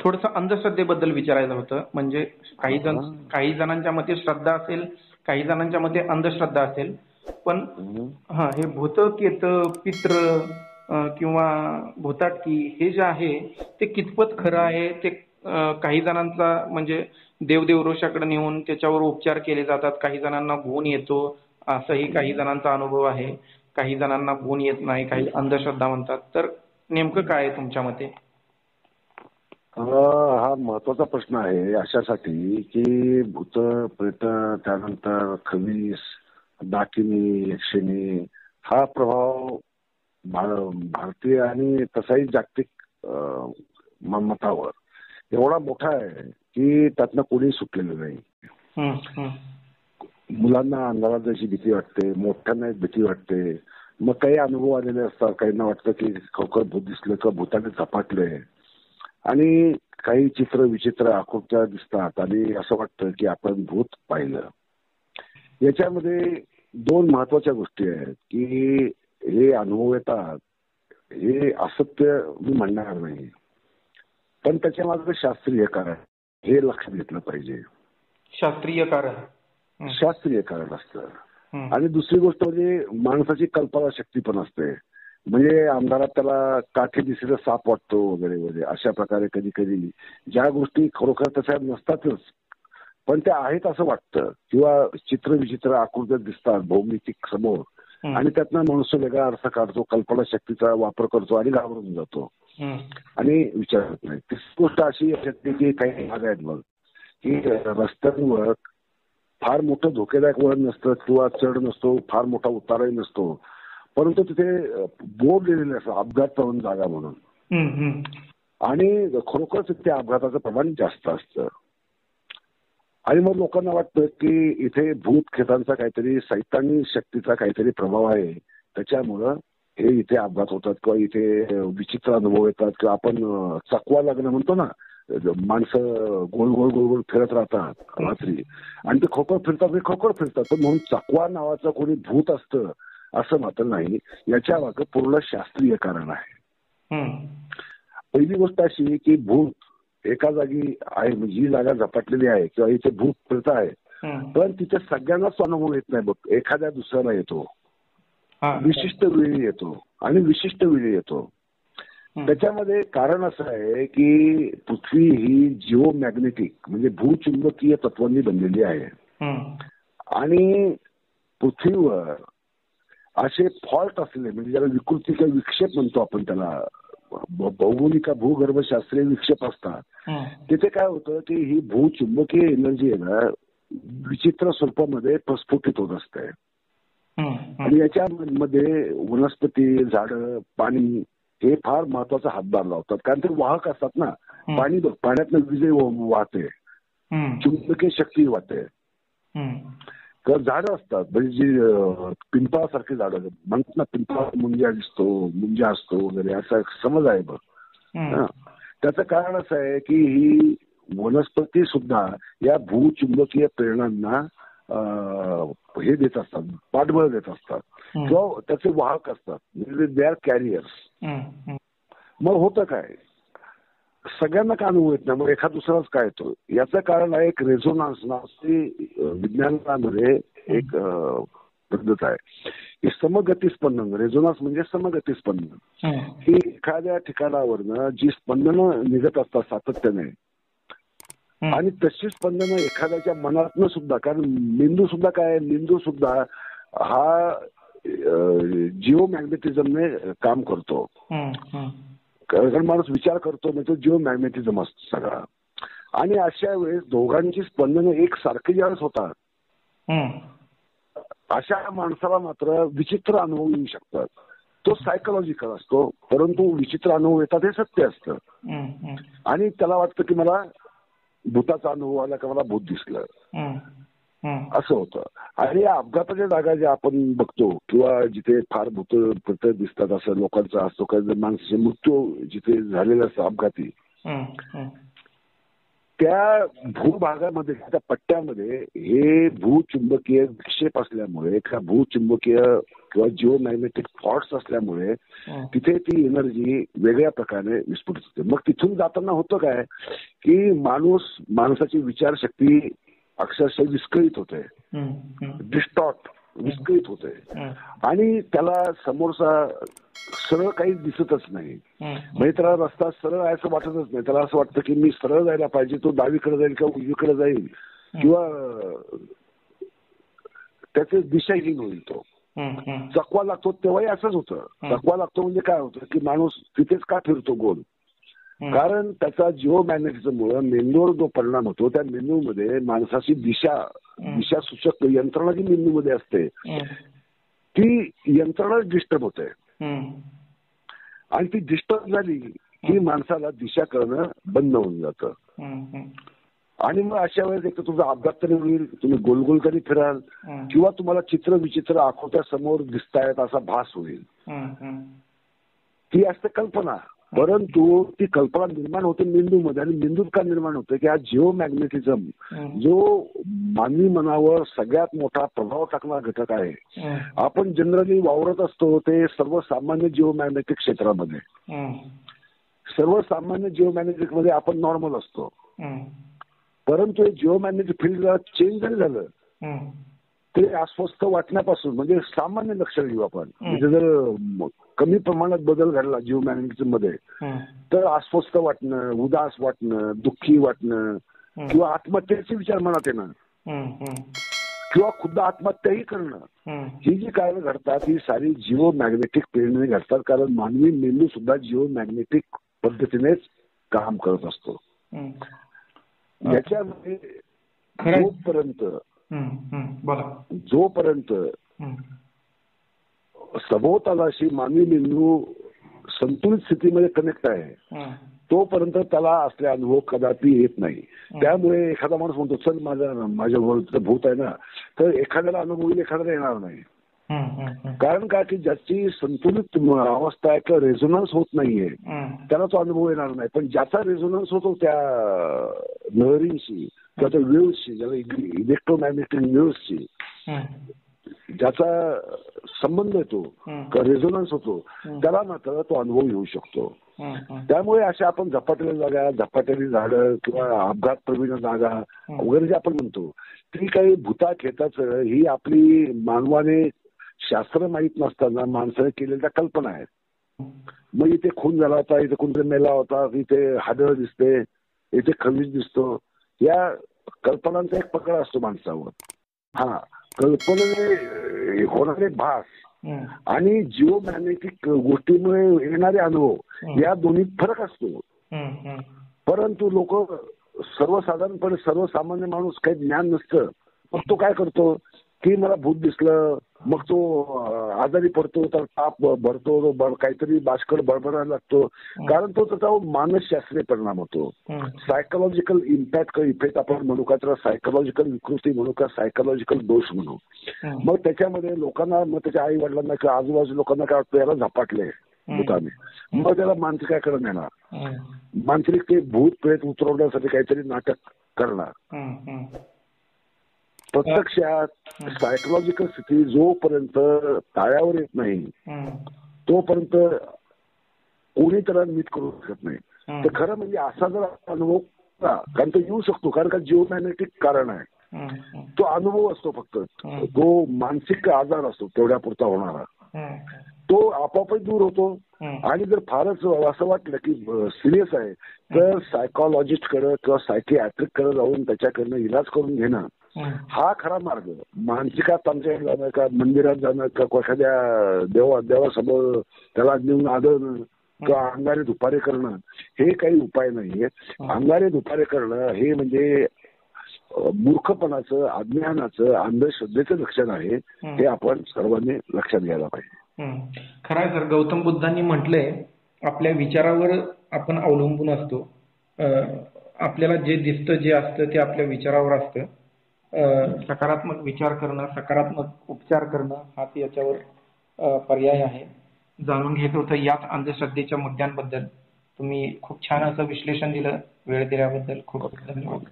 थोडस अंधश्रद्धेबद्दल विचारायचं होतं. म्हणजे काही जण काही जणांच्या मते श्रद्धा असेल काही जणांच्या मते अंधश्रद्धा असेल. पण हा हे भूत केत पित्र अं, किंवा भूताटकी हे जे आहे ते कितपत खरं आहे? ते अं, काही जणांचा म्हणजे देवदेव रोषाकडे नेऊन त्याच्यावर उपचार केले जातात. काही जणांना गुण येतो. असंही काही जणांचा अनुभव आहे. काही जणांना गुण येत नाही. काही अंधश्रद्धा म्हणतात. तर नेमकं काय आहे तुमच्या मते? हा महत्त्वाचा प्रश्न आहे अशासाठी की भूत प्रेत त्यानंतर खवीस डाकिनी यक्षिणी हा प्रभाव भारतीय आणि तसाही जागतिक मतावर एवढा मोठा आहे की त्यातनं कोणी सुटलेलं नाही. मुलांना अंधारात जायची भीती वाटते मोठ्यांना भीती वाटते. मग काही अनुभव आलेले असतात काहींना वाटतं की खवखर भूत दिसलं का भूताने झपाटलंय. आणि काही चित्र विचित्र आकृत्या दिसतात आणि असं वाटतं की आपण भूत पाहिलं. याच्यामध्ये दोन महत्त्वाच्या गोष्टी आहेत की हे अनुभव येतात हे असत्य मी म्हणणार नाही. पण त्याच्यामागे शास्त्रीय कारण हे लक्षात घेतलं पाहिजे. शास्त्रीय कारण. शास्त्रीय कारण असतं. आणि दुसरी गोष्ट म्हणजे माणसाची कल्पना शक्ती पण असते. म्हणजे अंधारात त्याला काठी दिसेल साप वाटतो वगैरे वगैरे अशा प्रकारे कधी कधी. ज्या गोष्टी खरोखर तशा नसतातच पण त्या आहेत असं वाटतं. किंवा चित्र विचित्र आकृत्या दिसतात भौमितिक समोर. आणि त्यातनं मनुष्य वेगळा अर्थ काढतो कल्पना शक्तीचा वापर करतो आणि घाबरून जातो. आणि विचारत नाही. तिसरी गोष्ट अशी की काही भाग आहेत मग की रस्त्यांवर फार मोठं धोकेदायक वळण नसतं किंवा चढ नसतो फार मोठा उतारही नसतो. परंतु तिथे बोर्ड लिहिलेले असतं अपघात प्रवण जागा म्हणून. आणि खरोखरच तिथे अपघाताचं प्रमाण जास्त असतं. आणि मग लोकांना वाटतं की इथे भूत खेतांचा काहीतरी सैतानी शक्तीचा काहीतरी प्रभाव आहे. त्याच्यामुळं हे इथे अपघात होतात किंवा इथे विचित्र अनुभव येतात किंवा आपण चकवा लग्न म्हणतो ना माणसं गोल गोल गोल गोल फिरत राहतात रात्री. आणि ते खोकर फिरतात खोकर फिरतात. तर म्हणून चकवा नावाचं कोणी भूत असतं असं मात्र नाही. याच्या मागे पूर्ण शास्त्रीय कारण आहे. पहिली गोष्ट अशी की भूत एका जागी आहे म्हणजे ही जागा झपाटलेली आहे किंवा इथे भूत फिरत आहे. पण तिथे सगळ्यांनाच अनुभव येत नाही बघ. एखाद्या दुसऱ्याला येतो. हा. विशिष्ट वेळी येतो आणि विशिष्ट वेळी येतो. त्याच्यामध्ये कारण असं आहे की पृथ्वी ही जिओ मॅग्नेटिक म्हणजे भूचुंबकीय तत्वांनी बनलेली आहे. आणि पृथ्वीवर असे फॉल्ट असलेले म्हणजे ज्याला विकृती किंवा विक्षेप म्हणतो आपण त्याला भौगोलिक भूगर्भशास्त्रीय विक्षेप असतात. तिथे काय होतं की ही भूचुंबकीय एनर्जी आहे ना विचित्र स्वरूपामध्ये प्रस्फुटित होत असते. आणि याच्यामध्ये वनस्पती झाडं पाणी हे फार महत्त्वाचा हातभार लावतात. कारण ते वाहक असतात ना. पाणी पाण्यातनं वीज वाहते. चुंबकीय शक्ती वाहते. तर झाडं असतात म्हणजे जी पिंपळासारखी झाडं म्हणतात ना पिंपळा मुंजा दिसतो मुंजा असतो वगैरे असा एक समज आहे बघ. हं. त्याचं कारण असं आहे की ही वनस्पती सुद्धा या भूचुंबकीय प्रेरणांना हे देत असतात पाठबळ देत असतात. किंवा त्याचे वाहक असतात दे आर कॅरियर्स. मग होतं काय सगळ्यांना का अनुभव येत नाही मग एखाद दुसराच काय येतो याचं कारण आहे एक रेझोनान्स नावाची विज्ञानामध्ये एक पद्धत आहे की समगती स्पंदन रेझोनान्स म्हणजे समगती स्पंदन. ही एखाद्या ठिकाणावरनं जी स्पंदनं निघत असतात सातत्याने. आणि तशी स्पंदनं एखाद्याच्या मनातनं सुद्धा कारण मेंदू सुद्धा काय? मेंदू सुद्धा हा जिओ मॅग्नेटिझमने काम करतो. कारण माणूस विचार करतो म्हणजे जिओ मॅग्नेटिझम असतो सगळा आणि अशा वेळेस दोघांची स्पंदनं एक सारखी ज्यावेळेस होतात. अशा माणसाला मात्र विचित्र अनुभव येऊ शकतात तो सायकोलॉजिकल असतो परंतु विचित्र अनुभव येतात हे सत्य असतं. आणि त्याला वाटतं की मला भूताचा अनुभव आला का मला भूत दिसलं. असं होतं आणि या अपघाताच्या जागा ज्या आपण बघतो किंवा जिथे फार भूत भूत दिसतात असं लोकांचा असतो काही माणसाचे मृत्यू जिथे झालेला असतो अपघाती. त्या भूभागामध्ये त्या पट्ट्यामध्ये हे भूचुंबकीय विक्षेप असल्यामुळे किंवा भूचुंबकीय किंवा जिओ मॅग्नेटिक फॉल्ट्स असल्यामुळे. तिथे ती एनर्जी वेगळ्या प्रकारे विस्फोटित होते मग तिथून जाताना होतं काय की माणूस माणसाची विचारशक्ती अक्षरशः विस्कळीत होते हं. हं. डिस्टॉट विस्कळीत होते हं. आणि त्याला समोरचा सरळ काही दिसतच नाही. म्हणजे त्याला रस्ता सरळ आहे असं वाटतच नाही त्याला असं वाटतं की मी सरळ जायला पाहिजे तो डावीकडे जाईल किंवा उजवीकडे जाईल किंवा त्याचे दिशाहीन होईल तो. चकवा लागतो तेव्हाही असंच होतं. चकवा लागतो म्हणजे काय होतं की माणूस तिथेच का फिरतो गोल. कारण त्याचा जिओ मुळे मेंदूवर जो परिणाम होतो त्या मेंदूमध्ये माणसाची दिशा. दिशा सूचक यंत्रणा जी मेंदूमध्ये असते. ती यंत्रणा डिस्टर्ब होते. आणि ती डिस्टर्ब झाली की माणसाला दिशा करणं बंद होऊन जातं. आणि मग अशा वेळेस एक तुमचा अपघात तरी होईल तुम्ही गोलगोल तरी फिराल. किंवा तुम्हाला चित्र विचित्र आखोट्या समोर दिसतायत असा भास होईल. ती असते कल्पना परंतु ती कल्पना निर्माण होते मेंदूमध्ये आणि मेंदूत का निर्माण होते की हा जिओ मॅग्नेटिझम. जो मानवी मनावर सगळ्यात मोठा प्रभाव टाकणारा घटक आहे. आपण जनरली वावरत असतो ते सर्वसामान्य जिओ मॅग्नेटिक क्षेत्रामध्ये. सर्वसामान्य जिओ मॅग्नेटिकमध्ये आपण नॉर्मल असतो. परंतु हे जिओ मॅग्नेटिक फील्ड चेंज जरी झालं. ते अस्वस्थ वाटण्यापासून म्हणजे सामान्य लक्षण घेऊ आपण म्हणजे जर कमी प्रमाणात बदल घडला जिओ मॅग्नेटिझममध्ये. तर अस्वस्थ वाटणं उदास वाटणं दुःखी वाटणं. किंवा आत्महत्येचे विचार मनात येणं. किंवा खुद्द आत्महत्याही करणं हं. जी कारण घडतात ही सारी जिओ मॅग्नेटिक प्रेरणे घडतात कारण मानवी मेंदू सुद्धा जिओ मॅग्नेटिक पद्धतीनेच काम करत असतो. याच्यामध्ये. जोपर्यंत जोपर्यंत. सभोवतालाशी मानवी मेंदू संतुलित स्थितीमध्ये कनेक्ट आहे. तोपर्यंत त्याला असले अनुभव कदापि येत नाही त्यामुळे एखादा माणूस म्हणतो चल माझ्या माझ्या भूत आहे ना तर एखाद्याला अनुभव येईल एखाद्याला येणार नाही. कारण का की ज्याची संतुलित अवस्था आहे किंवा रेझोनन्स होत नाहीये हं. त्याला तो अनुभव येणार नाही पण ज्याचा रेझोनन्स होतो त्या लहरींशी किंवा त्या वेव्हशी ज्याला इलेक्ट्रोमॅग्नेटिक वेव्हशी. ज्याचा संबंध येतो रेझोनन्स होतो त्याला मात्र तो अनुभव येऊ शकतो. त्यामुळे अशा आपण झपाटलेल्या जागा झपाटलेली झाडं किंवा अपघात प्रवीण जागा वगैरे जे आपण म्हणतो ती काही भूता खेताचं ही आपली मानवाने शास्त्र माहीत नसताना माणसाने केलेल्या कल्पना आहेत. मग इथे खून झाला होता इथे कोणतरी मेला होता इथे हाडळ दिसते इथे खनिज दिसतो या कल्पनांचा एक पकड असतो माणसावर हा कल्पनेने होणारे भास. आणि जिओ मॅग्नेटिक गोष्टीमुळे येणारे अनुभव या दोन्हीत फरक असतो. परंतु लोक सर्वसाधारणपणे सर्वसामान्य माणूस काही ज्ञान नसतं मग तो काय करतो की मला भूत दिसलं. मग तो आजारी पडतो तर ताप भरतो काहीतरी बाष्कड बडबडायला लागतो. कारण तो त्याचा मानसशास्त्रीय परिणाम होतो. सायकोलॉजिकल इम्पॅक्ट इफेक्ट आपण म्हणू का त्याला सायकोलॉजिकल विकृती म्हणू का सायकोलॉजिकल दोष म्हणू. मग त्याच्यामध्ये लोकांना मग त्याच्या आई वडिलांना किंवा आजूबाजू लोकांना काय वाटतं? याला झपाटले भूताने. मग त्याला मानसिकाकडे नेणार. मानसिक ते भूत प्रेत उतरवण्यासाठी काहीतरी नाटक करणार. प्रत्यक्षात सायकोलॉजिकल स्थिती जोपर्यंत ताळ्यावर येत नाही. तोपर्यंत कोणी त्याला नीट करू शकत नाही. तर खरं म्हणजे असा जर अनुभव कारण तो येऊ शकतो कारण का जिओमॅग्नेटिक कारण आहे. तो अनुभव असतो फक्त. तो मानसिक आजार असतो तेवढ्या पुरता होणारा. तो आपोआपच दूर होतो. आणि जर फारच असं वाटलं की सिरियस आहे तर सायकॉलॉजिस्टकडे किंवा सायकियाट्रिककडे जाऊन त्याच्याकडनं इलाज करून घेणं हं. खरा मार्ग. मानसिकात आमच्या जाणं का मंदिरात जाणं का एखाद्या देवा देवासमोर त्याला नेऊन आदळणं किंवा अंगारे दुपारे करणं हे काही उपाय नाहीये. अंगारे दुपारे करणं हे म्हणजे मूर्खपणाचं अज्ञानाचं अंधश्रद्धेचं लक्षण आहे. हे आपण सर्वांनी लक्षात घ्यायला पाहिजे. खरं सर गौतम बुद्धांनी म्हटलंय आपल्या विचारावर आपण अवलंबून असतो. आपल्याला जे दिसतं जे असतं ते आपल्या विचारावर असतं. सकारात्मक विचार करणं सकारात्मक उपचार करणं हाच याच्यावर पर्याय आहे. जाणून घेत होतं याच अंधश्रद्धेच्या मुद्द्यांबद्दल. तुम्ही खूप छान असं विश्लेषण दिलं. वेळ दिल्याबद्दल खूप धन्यवाद.